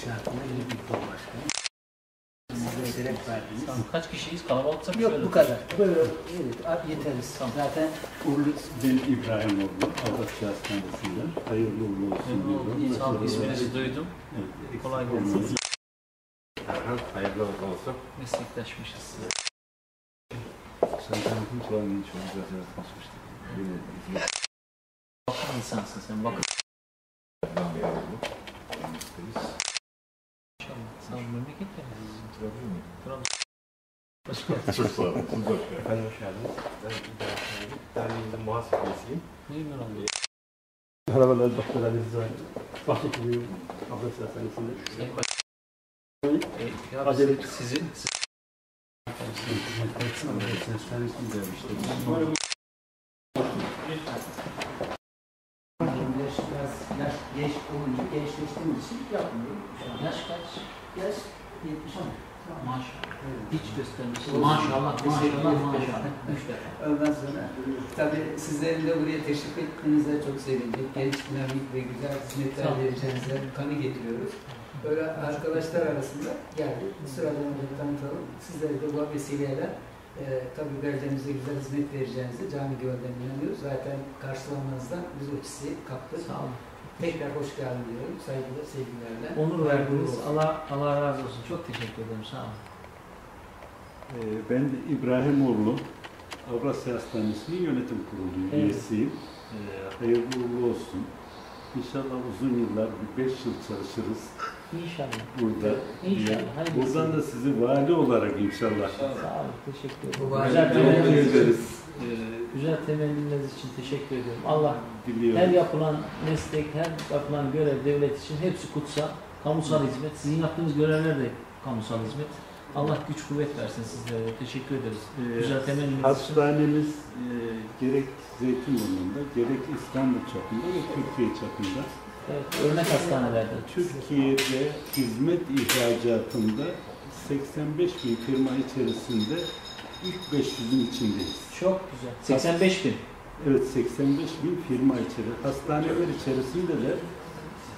inşaatında yine bir kol başkanı. Size sebep verdiniz. Tamam, kaç kişiyiz? Kalabalıksak Yok şöyle- bu kadar. Böyle evet yeteriz. Tamam. Zaten Uğurlu ben İbrahimoğlu, Avratçı Hastanesi'nden. Hayırlı uğurlu olsun diyorum. Sağ olun. İsminizi duydum. Evet, Kolay gelsin. Hayırlı uğurlu olsun. Meslektaşmışız. Sen tanıdın ki onun için biraz konuşmuştuk. Vakıf insansın sen. Vakıf izleyicilerden bir ayrıldı. Birlikteyiz. İnşallah. Sağ olun. Memlekette mi? Oturabilir miyim? Trabzon. Çok sağ olun. Siz hoş geldiniz. Efendim hoş geldiniz. Ben İbrahim Şahin. Derneğimizin muhasebesiyim. Memnun oldum. Merhabalar Doktor Ali Rıza. Bahçeköy'ün Ablas Hastanesi'nde. Sayın Baş- E, ya Acele siz- sizin, siz- yaş, biraz geç olunca gençleştiğimiz için yapmıyorum. Yaş kaç? Yaş 70 ama. Maşallah. Evet. Hiç göstermişsiniz. Olsun. Maşallah, maşallah, maşallah. Üç defa. Ondan sonra tabii sizlerin de buraya teşrif ettiğinizde çok sevindik. Genç, dinamik ve güzel hizmetler vereceğinize kanı getiriyoruz. Böyle arkadaşlar arasında geldi. Sıradan önce tanıtalım. Sizleri de bu vesileyle e, tabii beldemize güzel hizmet vereceğinize cami gölden inanıyoruz. Zaten karşılamanızdan biz o hissi kaptık. Sağ olun. Tekrar hoş geldin diyorum. Saygılar, sevgilerle. Onur verdiniz. Allah Allah razı olsun. Çok teşekkür ederim. Sağ olun. Ee, Ben de İbrahimoğlu, Avrasya Hastanesi'nin yönetim kurulu Evet. üyesiyim. Ee, Hayırlı uğurlu olsun. İnşallah uzun yıllar, bir beş yıl çalışırız İnşallah. burada. İnşallah, hayırlısı. Buradan da sizi vali olarak inşallah. Sağ olun. Teşekkür ederim. Güzel Teşekkür temenniniz, ederiz. Ee, güzel temenniniz için teşekkür ediyorum. Allah Diliyorum. her yapılan meslek, her yapılan görev devlet için hepsi kutsal. Kamusal hizmet. Sizin yaptığınız görevler de kamusal hizmet. Allah güç kuvvet versin sizlere. Teşekkür ederiz. Ee, Güzel temenniniz. Hastanemiz e, gerek Zeytinburnu'nda, gerek İstanbul çapında ve Türkiye çapında Evet, örnek hastanelerde. Türkiye'de hizmet ihracatında 85 bin firma içerisinde ilk 500'ün içindeyiz. Çok güzel. 85 bin. Evet 85 bin firma içeri. Hastaneler içerisinde de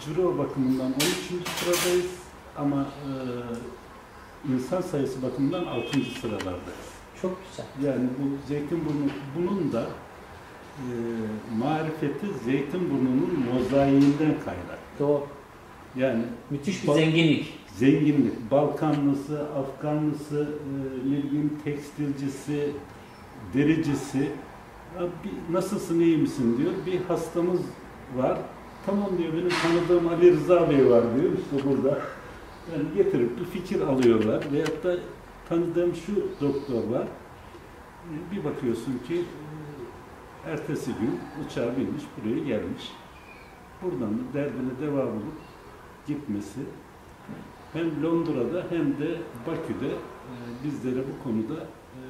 ciro bakımından 13. sıradayız ama e, insan sayısı bakımından 6. sıralardayız. Çok güzel. Yani bu Zeytinburnu bunun da e, marifeti Zeytinburnu'nun mozaiğinden kaynak. Doğru. Yani Müthiş bir zenginlik. Zenginlik, Balkanlısı, Afganlısı, e, ne bileyim tekstilcisi, dericisi, "Ya bir, nasılsın iyi misin diyor. Bir hastamız var. Tamam diyor benim tanıdığım Ali Rıza Bey var diyor işte burada. Yani getirip bir fikir alıyorlar veyahut da tanıdığım şu doktor var. E, Bir bakıyorsun ki e, ertesi gün uçağa binmiş buraya gelmiş. Buradan da derdine devam olup gitmesi hem Londra'da hem de Bakü'de e, bizlere bu konuda e,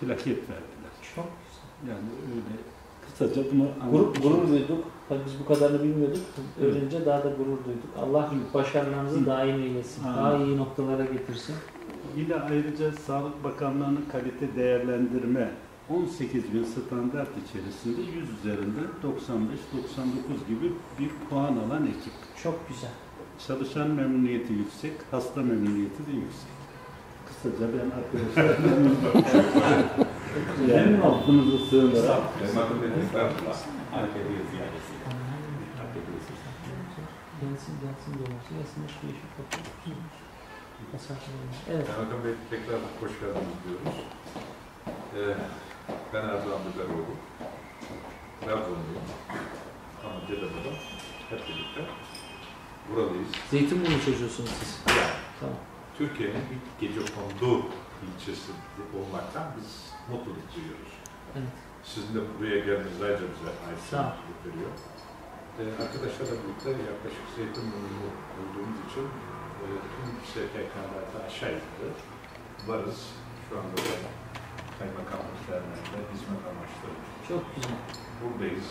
plaket verdiler. Çok güzel. Yani öyle kısaca bunu Gurur, anlatmış gurur duyduk. Tabii biz bu kadarını bilmiyorduk. Öğrenince daha da gurur duyduk. Allah başarılarınızı Hı. daim eylesin. Amin. Daha iyi noktalara getirsin. Yine ayrıca Sağlık Bakanlığı'nın kalite değerlendirme 18 bin standart içerisinde 100 üzerinden 95-99 gibi bir puan alan ekip. Çok güzel. Çalışan memnuniyeti yüksek, hasta memnuniyeti de yüksek. Kısaca ben yani adım Bedir Estağfurullah. AKP'ye ziyadesi. Gelsin gelsin gelsin de şu yeşil kapı. Evet. Hakan Bey tekrar hoş geldiniz diyoruz. Ee, ben Erdoğan Biberoğlu. Trabzonluyum. Ama Cedemo'da hep birlikte buradayız. Zeytinburnu çocuğusunuz siz. Tamam. Türkiye'nin ilk gece kondu ilçesi olmaktan biz mutluluk duyuyoruz. Evet. Sizin de buraya gelmeniz ayrıca bize ol. mutluluk veriyor. Ee, arkadaşlarla birlikte yaklaşık Zeytinburnu'nu olduğumuz için e, tüm STK'larda aşağı yukarı varız. Şu anda da kaymakamlık derneğinde hizmet amaçlı Çok güzel. buradayız.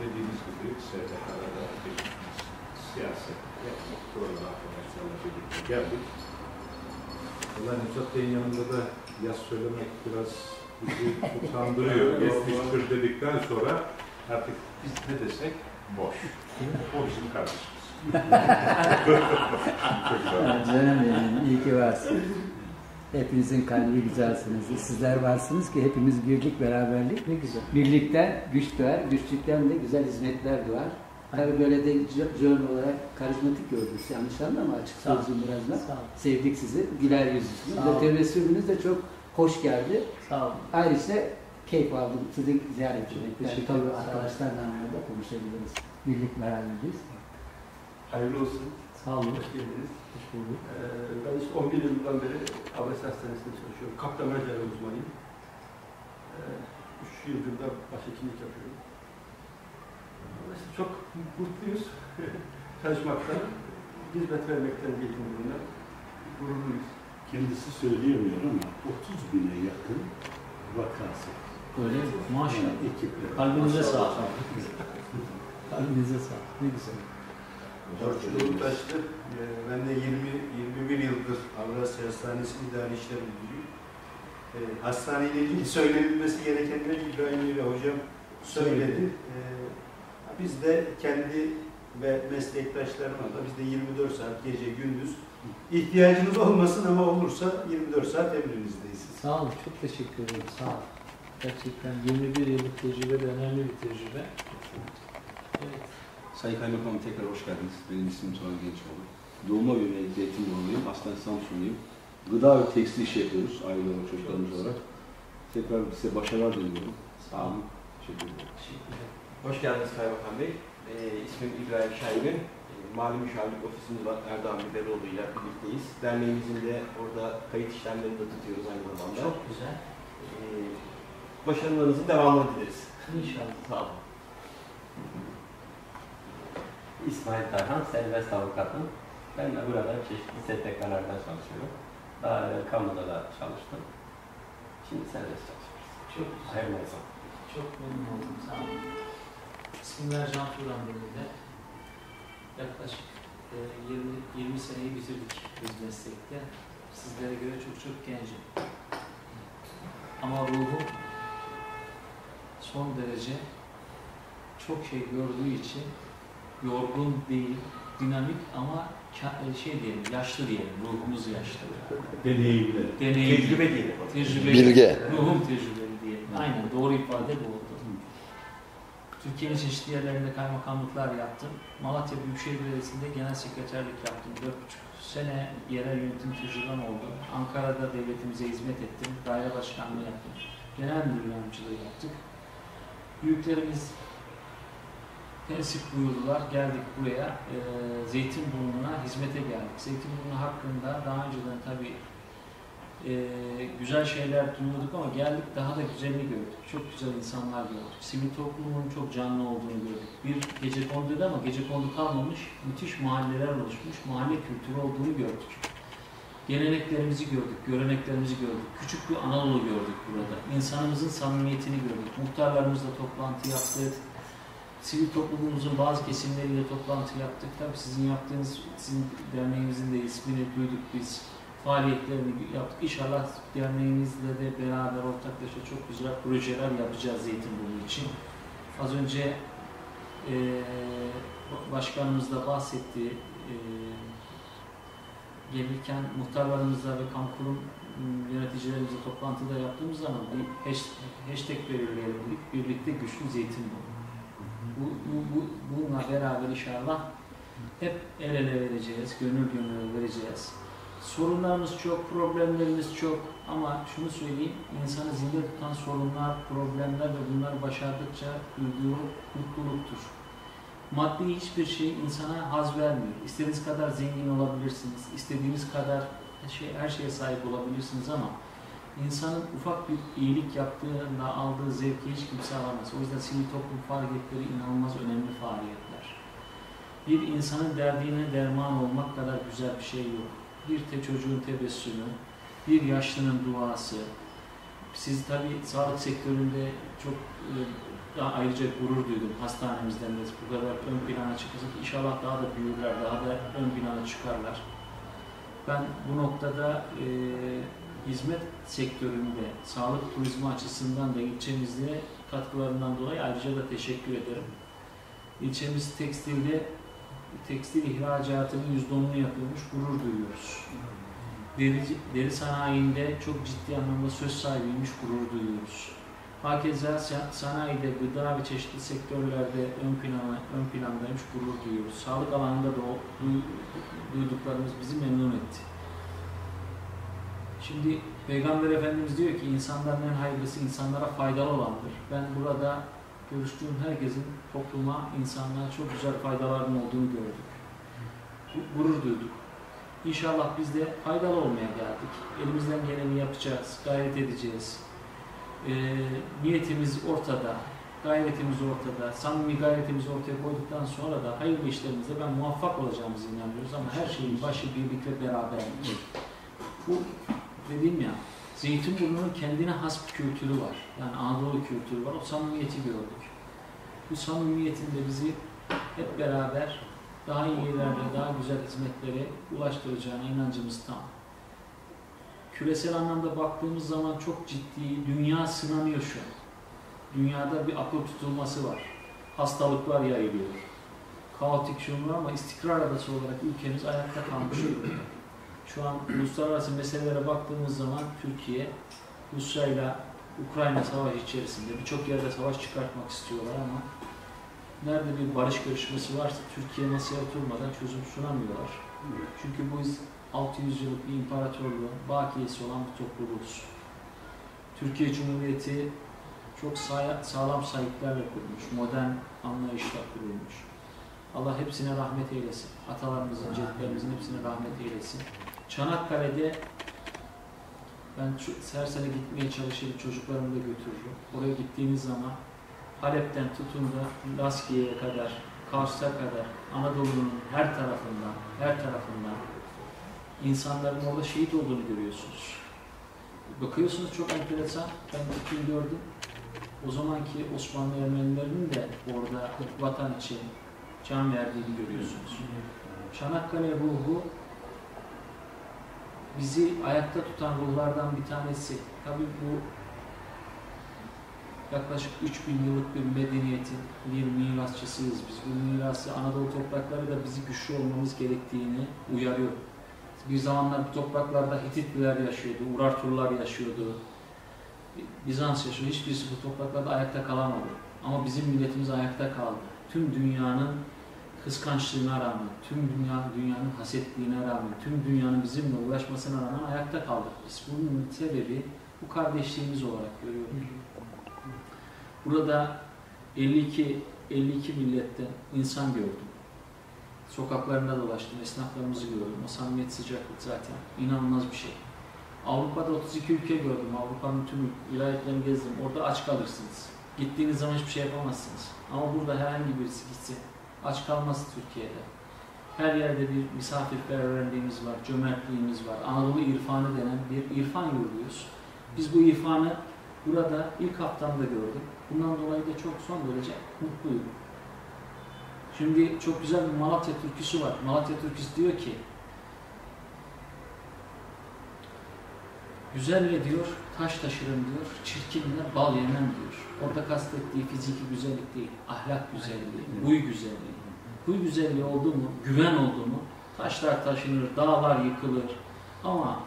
Dediğiniz gibi STK'larda geçmişimiz siyaset yapmak doğru arkadaşlarla birlikte geldik. Valla Nusrat Bey'in yanında da yaz söylemek biraz bizi utandırıyor. Yetmiştir dedikten sonra artık biz ne desek boş. O bizim kardeşimiz. Canım benim, iyi ki varsın. Hepinizin kalbi güzelsiniz. Sizler varsınız ki hepimiz birlik, beraberlik. Ne güzel. Birlikten güç doğar, güçlükten de güzel hizmetler doğar. Tabii böyle de John olarak karizmatik gördünüz. Yanlış anlama açık sözüm biraz da. Sevdik sizi. Güler yüzlüsünüz. Ve tebessümünüz de çok hoş geldi. Sağ olun. Ayrıca keyif aldım sizi ziyaret etmekten. Teşekkür Tabii arkadaşlarla da konuşabiliriz. Birlik beraberiz. Hayırlı olsun. Sağ olun. Hoş geldiniz. Hoş bulduk. Ee, ben işte 11 yıldan beri Abbas Hastanesi'nde çalışıyorum. Kaptan cerrahi uzmanıyım. Ee, 3 yıldır da başhekimlik yapıyorum. Çok mutluyuz çalışmaktan, hizmet vermekten yetindiğinden gururluyuz. Kendisi söyleyemiyor ama 30 bine yakın vakası. Öyle mi? Maşallah. Ekiple. Kalbinize sağlık. Kalbinize sağlık. Ne güzel. Orçuluk taştı. Ee, Ben de 20 21 yıldır Avrasya Hastanesi İdari İşler Müdürüyüm. Ee, Hastaneyle ilgili söylenilmesi gerekenleri İbrahim Bey hocam söyledi. Ee, Biz de kendi ve meslektaşlarıma da biz de 24 saat gece gündüz ihtiyacınız olmasın ama olursa 24 saat emrinizdeyiz. Sağ olun. Çok teşekkür ederim. Sağ olun. Gerçekten 21 yıllık tecrübe de önemli bir tecrübe. Evet. Sayın Kaymakamım tekrar hoş geldiniz. Benim ismim Soğan Gençoğlu. Doğuma yönelik Zeytinburnu'luyum. Aslen Samsunluyum. Gıda ve tekstil işi yapıyoruz aile olarak, çocuklarımız olarak. Tekrar size başarılar diliyorum. Sağ olun. Teşekkür ederim. Teşekkürler. Hoş geldiniz Kaymakam Bey. Ee, ismim İbrahim Şahin. Ee, Mali Müşavirlik Ofisimiz var. Erdoğan Biberoğlu ile birlikteyiz. Derneğimizin de orada kayıt işlemlerini de tutuyoruz aynı zamanda. Çok güzel. Ee, başarılarınızın devamını dileriz. İnşallah. Sağ olun. İsmail Tarhan, serbest avukatım. Ben de burada çeşitli STK'larda çalışıyorum. Daha evvel kamuda da çalıştım. Şimdi serbest çalışıyoruz. Çok güzel. Hayırlı olsun. Çok memnun oldum. Sağ olun. İsmim Ercan Turan benim de. Yaklaşık e, 20, 20 seneyi bitirdik biz meslekte. Sizlere göre çok çok gencim. Ama ruhum son derece çok şey gördüğü için yorgun değil, dinamik ama e, şey diyelim, yaşlı diyelim, ruhumuz yaşlı. Deneyimli. Deneyimli. Tecrübe diyelim. Tecrübeli. Bilge. Ruhum tecrübeli diye. Aynen doğru ifade bu. Türkiye'nin çeşitli yerlerinde kaymakamlıklar yaptım. Malatya Büyükşehir Belediyesi'nde genel sekreterlik yaptım. 4,5 sene yerel yönetim tecrübem oldu. Ankara'da devletimize hizmet ettim. Daire başkanlığı yaptım. Genel müdür yardımcılığı yaptık. Büyüklerimiz tensip buyurdular. Geldik buraya. E, Zeytinburnu'na hizmete geldik. Zeytinburnu hakkında daha önceden tabii e, güzel şeyler duyuyorduk ama geldik daha da güzelini gördük. Çok güzel insanlar gördük. Sivil toplumun çok canlı olduğunu gördük. Bir gece kondu ama gece kondu kalmamış. Müthiş mahalleler oluşmuş. Mahalle kültürü olduğunu gördük. Geleneklerimizi gördük, göreneklerimizi gördük. Küçük bir Anadolu gördük burada. İnsanımızın samimiyetini gördük. Muhtarlarımızla toplantı yaptık. Sivil toplumumuzun bazı kesimleriyle toplantı yaptık. Tabii sizin yaptığınız, sizin derneğimizin de ismini duyduk biz faaliyetlerini yaptık. İnşallah derneğimizle de beraber ortaklaşa çok güzel projeler yapacağız Zeytinburnu için. Az önce e, başkanımız da bahsetti. E, gelirken muhtarlarımızla ve kamu kurum m, yöneticilerimizle toplantıda yaptığımız zaman bir hash- hashtag belirleyelim. Birlikte güçlü Zeytinburnu. Bu, bu, bu, bununla beraber inşallah hep el ele vereceğiz, gönül gönül vereceğiz. Sorunlarımız çok, problemlerimiz çok ama şunu söyleyeyim, insanı zinde tutan sorunlar, problemler ve bunları başardıkça duyduğu mutluluktur. Maddi hiçbir şey insana haz vermiyor. İstediğiniz kadar zengin olabilirsiniz, istediğiniz kadar şey, her şeye sahip olabilirsiniz ama insanın ufak bir iyilik yaptığında aldığı zevki hiç kimse alamaz. O yüzden sivil toplum faaliyetleri inanılmaz önemli faaliyetler. Bir insanın derdine derman olmak kadar güzel bir şey yok bir te çocuğun tebessümü, bir yaşlının duası. Siz tabii sağlık sektöründe çok e, daha ayrıca gurur duydum hastanemizden de bu kadar ön plana çıkacak. İnşallah daha da büyürler, daha da ön plana çıkarlar. Ben bu noktada e, hizmet sektöründe, sağlık turizmi açısından da ilçemizde katkılarından dolayı ayrıca da teşekkür ederim. İlçemiz tekstilde tekstil ihracatının %10'unu yapıyormuş, gurur duyuyoruz. Deri, deri sanayinde çok ciddi anlamda söz sahibiymiş, gurur duyuyoruz. Hakeza sa- sanayide, gıda ve çeşitli sektörlerde ön plana, ön plandaymış, gurur duyuyoruz. Sağlık alanında da o duy- duyduklarımız bizi memnun etti. Şimdi Peygamber Efendimiz diyor ki insanların en hayırlısı insanlara faydalı olandır. Ben burada görüştüğüm herkesin topluma, insanlığa çok güzel faydalarının olduğunu gördük. Gu- Gurur duyduk. İnşallah biz de faydalı olmaya geldik. Elimizden geleni yapacağız, gayret edeceğiz. Ee, niyetimiz ortada, gayretimiz ortada, samimi gayretimizi ortaya koyduktan sonra da hayırlı işlerimizde ben muvaffak olacağımızı inanıyoruz ama her şeyin başı birlik ve beraberlik. Bu dediğim ya, Zeytinburnu'nun kendine has bir kültürü var. Yani Anadolu kültürü var. O samimiyeti gördük. Bu samimiyetin de bizi hep beraber daha iyi yerlerde, daha güzel hizmetlere ulaştıracağına inancımız tam. Küresel anlamda baktığımız zaman çok ciddi, dünya sınanıyor şu an. Dünyada bir akıl tutulması var. Hastalıklar yayılıyor. Kaotik şunlar ama istikrar adası olarak ülkemiz ayakta kalmış durumda. Şu an uluslararası meselelere baktığımız zaman Türkiye, Rusya ile Ukrayna savaş içerisinde birçok yerde savaş çıkartmak istiyorlar ama nerede bir barış görüşmesi varsa Türkiye masaya oturmadan çözüm sunamıyorlar. Çünkü bu biz 600 yıllık bir imparatorluğun bakiyesi olan bir topluluğuz. Türkiye Cumhuriyeti çok sağ- sağlam sahiplerle kurulmuş, modern anlayışla kurulmuş. Allah hepsine rahmet eylesin. Atalarımızın, cedlerimizin hepsine rahmet eylesin. Çanakkale'de ben her sene gitmeye çalışırım, çocuklarımı da götürürüm. Oraya gittiğimiz zaman Halep'ten tutun da Laskiye'ye kadar, Kars'a kadar, Anadolu'nun her tarafından, her tarafından insanların orada şehit olduğunu görüyorsunuz. Bakıyorsunuz çok enteresan, ben gittim gördüm. O zamanki Osmanlı Ermenilerinin de orada vatan için can verdiğini görüyorsunuz. Çanakkale ruhu bizi ayakta tutan ruhlardan bir tanesi. Tabii bu yaklaşık 3000 yıllık bir medeniyetin bir mirasçısıyız biz. Bu mirası Anadolu toprakları da bizi güçlü olmamız gerektiğini uyarıyor. Bir zamanlar bu topraklarda Hititliler yaşıyordu, Urartular yaşıyordu, Bizans yaşıyordu. Hiçbirisi bu topraklarda ayakta kalamadı. Ama bizim milletimiz ayakta kaldı. Tüm dünyanın kıskançlığına rağmen, tüm dünya dünyanın hasetliğine rağmen, tüm dünyanın bizimle uğraşmasına rağmen ayakta kaldık. Biz bunun sebebi bu kardeşliğimiz olarak görüyoruz. Burada 52 52 milletten insan gördüm. Sokaklarında dolaştım, esnaflarımızı gördüm. O samimiyet sıcaklık zaten inanılmaz bir şey. Avrupa'da 32 ülke gördüm. Avrupa'nın tüm vilayetlerini gezdim. Orada aç kalırsınız. Gittiğiniz zaman hiçbir şey yapamazsınız. Ama burada herhangi birisi gitse aç kalmaz Türkiye'de. Her yerde bir misafirperverliğimiz var, cömertliğimiz var. Anadolu irfanı denen bir irfan yoluyuz. Biz bu irfanı burada ilk haftamda gördüm. Bundan dolayı da çok son derece mutluyum. Şimdi çok güzel bir Malatya türküsü var. Malatya türküsü diyor ki Güzelle diyor, taş taşırım diyor, çirkinle bal yemem diyor. Orada kastettiği fiziki güzellik değil, ahlak güzelliği, huy güzelliği. Huy güzelliği oldu mu, güven oldu mu, taşlar taşınır, dağlar yıkılır. Ama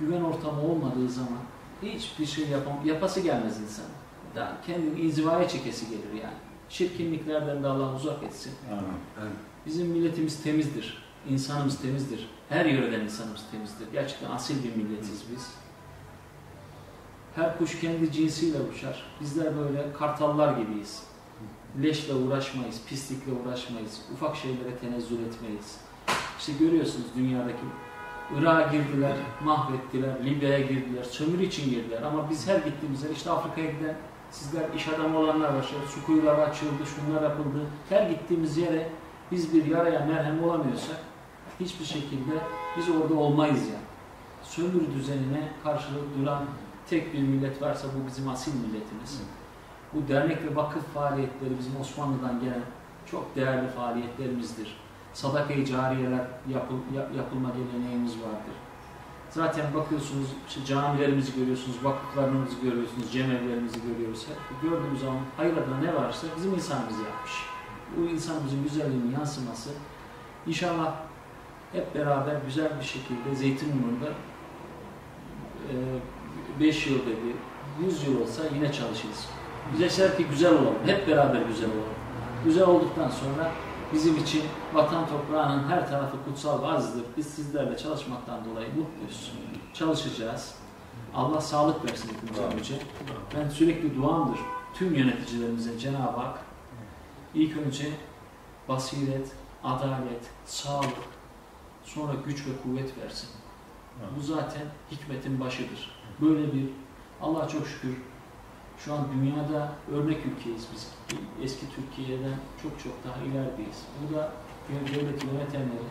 güven ortamı olmadığı zaman hiçbir şey yapam yapası gelmez insan. Daha kendini inzivaya çekesi gelir yani. Çirkinliklerden de Allah uzak etsin. Bizim milletimiz temizdir. insanımız temizdir. Her yöreden insanımız temizdir. Gerçekten asil bir milletiz biz. Her kuş kendi cinsiyle uçar. Bizler böyle kartallar gibiyiz. Leşle uğraşmayız, pislikle uğraşmayız. Ufak şeylere tenezzül etmeyiz. İşte görüyorsunuz dünyadaki Irak'a girdiler, mahvettiler, Libya'ya girdiler, sömürü için girdiler. Ama biz her gittiğimizde işte Afrika'ya giden sizler iş adamı olanlar var. Su kuyuları açıldı, şunlar yapıldı. Her gittiğimiz yere biz bir yaraya merhem olamıyorsak hiçbir şekilde biz orada olmayız yani. Sömürü düzenine karşılık duran tek bir millet varsa bu bizim asil milletimiz. Bu dernek ve vakıf faaliyetleri bizim Osmanlı'dan gelen çok değerli faaliyetlerimizdir. Sadaka-i cariyeler yapıl, yapılma geleneğimiz vardır. Zaten bakıyorsunuz, işte camilerimizi görüyorsunuz, vakıflarımızı görüyorsunuz, cemevlerimizi görüyoruz. Hep gördüğümüz zaman hayır adına ne varsa bizim insanımız yapmış. Bu insanımızın güzelliğinin yansıması İnşallah hep beraber güzel bir şekilde Zeytinburnu'nda 5 yıl dedi, 100 yıl olsa yine çalışırız. Biz yeter ki güzel olalım, hep beraber güzel olalım. Güzel olduktan sonra bizim için vatan toprağının her tarafı kutsal ve. Biz sizlerle çalışmaktan dolayı mutluyuz. Çalışacağız. Allah sağlık versin hepimize. Ben sürekli duamdır tüm yöneticilerimize Cenab-ı Hak ilk önce basiret, adalet, sağlık, sonra güç ve kuvvet versin. Bu zaten hikmetin başıdır. Böyle bir Allah çok şükür şu an dünyada örnek ülkeyiz biz. Eski Türkiye'den çok çok daha ilerideyiz. Bu da devlet yönetenleri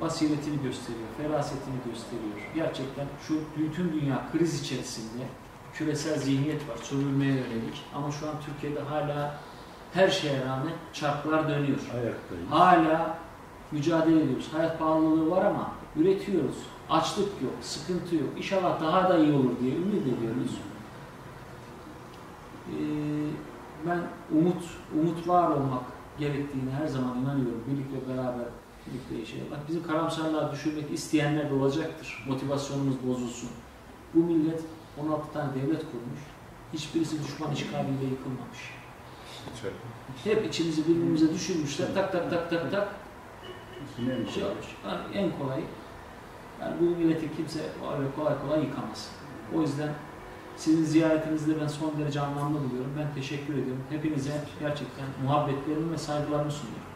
basiretini gösteriyor, ferasetini gösteriyor. Gerçekten şu bütün dünya kriz içerisinde küresel zihniyet var, sömürmeye yönelik. Ama şu an Türkiye'de hala her şeye rağmen çarklar dönüyor. Ayaktayız. Hala mücadele ediyoruz. Hayat pahalılığı var ama üretiyoruz. Açlık yok, sıkıntı yok. İnşallah daha da iyi olur diye ümit ediyoruz. Ee, ben umut, umut var olmak gerektiğini her zaman inanıyorum. Birlikte beraber birlikte yaşayalım. Bak bizim karamsarlığa düşürmek isteyenler de olacaktır. Motivasyonumuz bozulsun. Bu millet 16 tane devlet kurmuş. Hiçbirisi düşman işgaliyle yıkılmamış. Hep içimizi birbirimize düşürmüşler. Tak tak tak tak tak. Şey olmuş. Yani en kolay. Yani bu milleti kimse öyle kolay kolay yıkamaz. O yüzden sizin ziyaretinizde ben son derece anlamlı buluyorum. Ben teşekkür ediyorum. Hepinize gerçekten muhabbetlerimi ve saygılarımı sunuyorum.